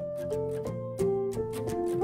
フフフ。